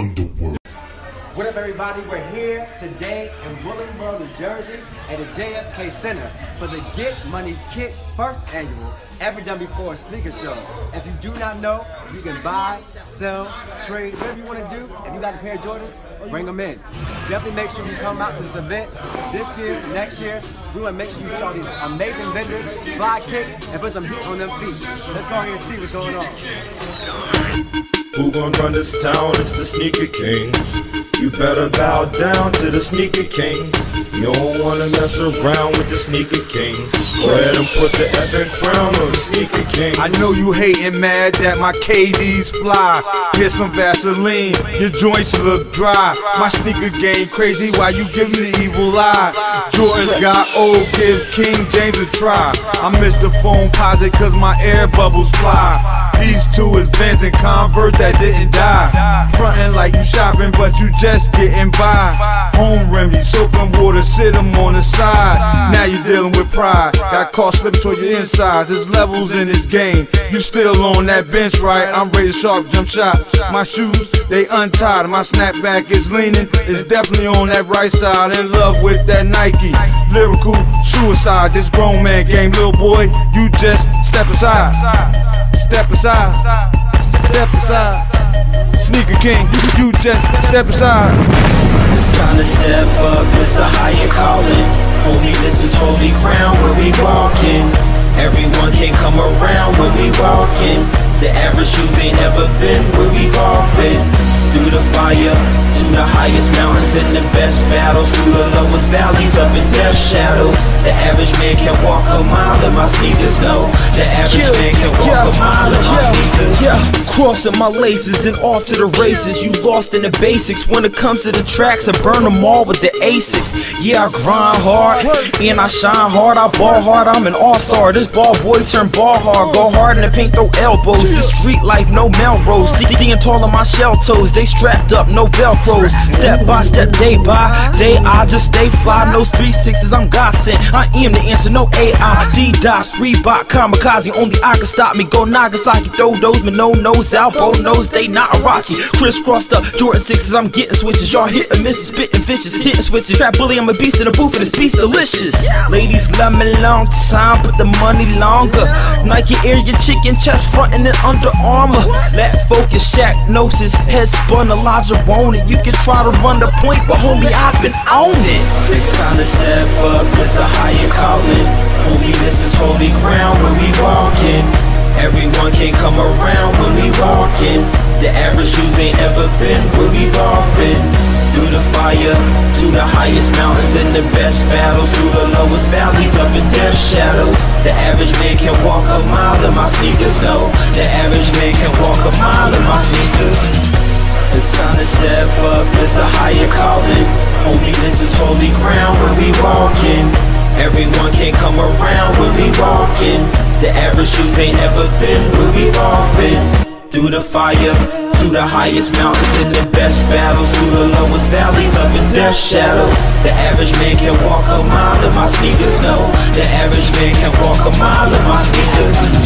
underworld. What up, everybody? We're here today in Willingboro, New Jersey at the JFK Center for the Get Money Kicks first annual ever done before sneaker show. If you do not know, you can buy, sell, trade, whatever you want to do. If you got a pair of Jordans, bring them in. Definitely make sure you come out to this event this year, next year. We want to make sure you see all these amazing vendors, fly kicks, and put some heat on them feet. Let's go ahead and see what's going on. Who gon' run this town? It's the Sneaker Kings. You better bow down to the Sneaker king. You don't wanna mess around with the Sneaker king. Go ahead and put the epic crown on the Sneaker king. I know you hating mad that my KD's fly. Here's some Vaseline, your joints look dry. My sneaker game crazy, why you give me the evil eye? Jordan got old, give King James a try. I miss the Foamposite cause my air bubbles fly. These two advancing Converse that didn't die. Frontin' like you shopping, but you just just getting by. Home remedy, soap and water, sit them on the side. Now you're dealing with pride. Got caught slipping toward your insides. There's levels in this game. You still on that bench, right? I'm ready to sharp jump shot. My shoes, they untied. My snapback is leaning. It's definitely on that right side. In love with that Nike. Lyrical suicide. This grown man game, little boy. You just step aside. Step aside. Step aside. Sneaker King, you just step aside. It's time to step up, it's a higher calling. Homie, this is holy ground where we walking. Everyone can come around when we walking. The average shoes ain't ever been where we been. Through the fire, to the highest mountains and the best battles. Through the lowest valleys, up in death shadow. The average man can walk a mile in my sneakers, no. The average man can walk a mile in my sneakers. Yeah. Crossing my laces and off to the races. You lost in the basics. When it comes to the tracks, I burn them all with the Asics. Yeah, I grind hard and I shine hard. I ball hard. I'm an all star. This ball boy turn ball hard. Go hard in the paint, throw elbows. This street life, no Melrose. Seeing tall on my shell toes. They strapped up, no Velcros. Step by step, day by day, I just stay fly. No three sixes, I'm God sent. I am the answer, no AI. D dots, Reebok, kamikaze. Only I can stop me. Go Nagasaki, throw those, but no nose. Albo knows they not Arachi. Crisscrossed up, Jordan sixes, I'm getting switches. Y'all hit and misses, spitting vicious, hitting switches. Trap bully, I'm a beast in the booth, and this beast delicious. Ladies love me long time, but the money longer. Nike Air, your chicken chest, frontin' and Under Armour. Let focus, Shaqnosis, head spun, Elijah want it. You can try to run the point, but homie, I've been on it. It's time to step up, it's a higher calling. Holy ground where we walking. Everyone can come around when we walking. The average shoes ain't ever been when all been. Through the fire, to the highest mountains and the best battles. Through the lowest valleys, up in death shadows. The average man can walk a mile in my sneakers, no. The average man can walk a mile in my sneakers. Everyone can't come around when we walking. The average shoes ain't ever been we've all been Through the fire, to the highest mountains In the best battles, through the lowest valleys Up in death shadow. The average man can walk a mile in my sneakers, no. The average man can walk a mile in my sneakers